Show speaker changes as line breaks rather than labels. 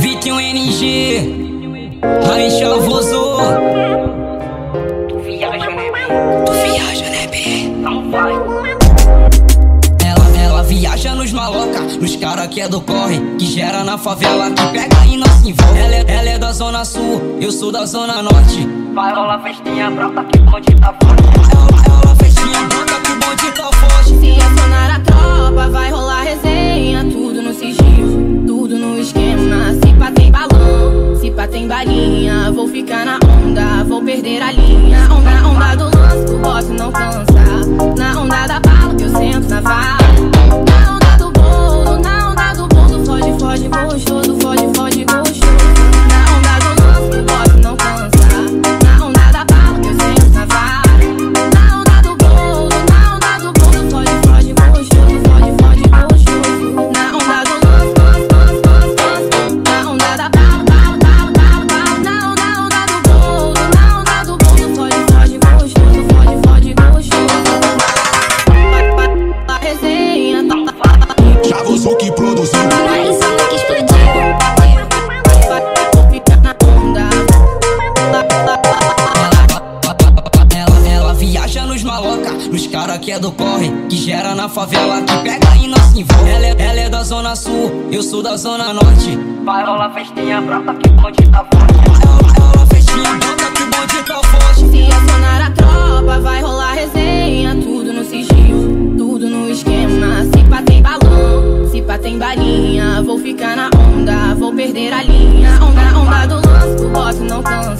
Vitinho NG, Raiz Chavoso. Tu viaja, né, bem? Tu viaja, né, B? Então vai. Ela, ela viaja nos maloca, nos cara que é do corre, que gera na favela, que pega e não se envolve. Ela é, ela é da zona sul, eu sou da zona norte. Vai rolar festinha brota que o bonde tá forte.
Não cansa.
Nos caras que é do corre, que gera na favela, que pega e não se envolve. Ela é, da zona sul, eu sou da zona norte. Vai rolar festinha, brota que bonde tá forte. Vai rolar festinha, brota que bonde tá forte.
Se acionar a tropa, vai rolar resenha. Tudo no sigilo, tudo no esquema. Se pá tem balão, se pá tem balinha. Vou ficar na onda, vou perder a linha. Onda, onda do lance, o boss não cansa.